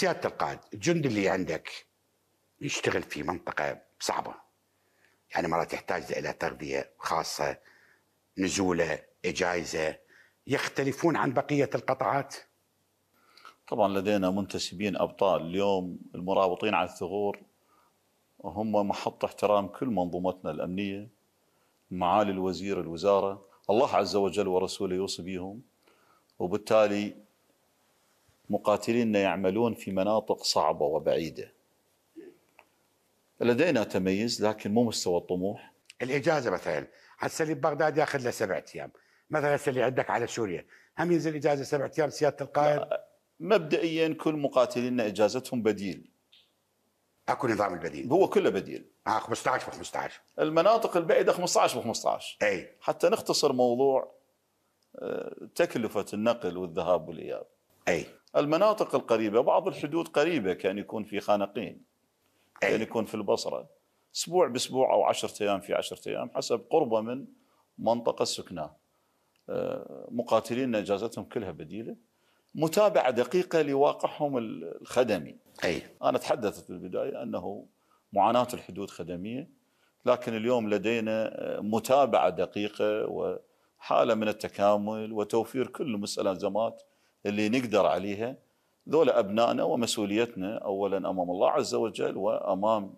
سيادة القائد الجندي اللي عندك يشتغل في منطقة صعبة. يعني مرات يحتاج إلى تغذية خاصة نزولة إجازة يختلفون عن بقية القطاعات. طبعا لدينا منتسبين أبطال. اليوم المرابطين على الثغور هم محط احترام كل منظومتنا الأمنية معالي الوزير الوزارة. الله عز وجل ورسوله يوصي بهم وبالتالي مقاتلينا يعملون في مناطق صعبة وبعيدة. لدينا تميز لكن مو مستوى الطموح. الإجازة مثلا هسه اللي ببغداد ياخذ له سبعة أيام. مثلا هسه اللي عندك على سوريا هم ينزل إجازة سبعة أيام سيادة القائد؟ مبدئيا كل مقاتلينا إجازتهم بديل. أكو نظام البديل. هو كله بديل. آه 15 ب 15 المناطق البعيدة 15 ب 15 أي. حتى نختصر موضوع آه، تكلفة النقل والذهاب والإياب. أي. المناطق القريبة بعض الحدود قريبة كان يكون في خانقين كان يكون في البصرة. أسبوع بأسبوع أو 10 أيام في 10 أيام حسب قربة من منطقة سكناه آه، مقاتلين اجازتهم كلها بديلة. متابعة دقيقة لواقعهم الخدمي. أي. أنا تحدثت في البدايه أنه معاناة الحدود خدمية لكن اليوم لدينا آه، متابعة دقيقة وحالة من التكامل وتوفير كل المستلزمات اللي نقدر عليها ذولا أبنائنا ومسؤوليتنا اولا أمام الله عز وجل وأمام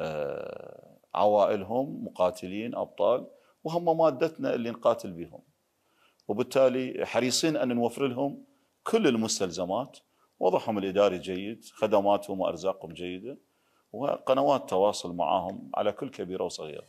آه، عوائلهم مقاتلين أبطال وهم مادتنا اللي نقاتل بهم. وبالتالي حريصين أن نوفر لهم كل المستلزمات. وضعهم الإداري جيد خدماتهم وأرزاقهم جيدة وقنوات تواصل معهم على كل كبيرة وصغيرة.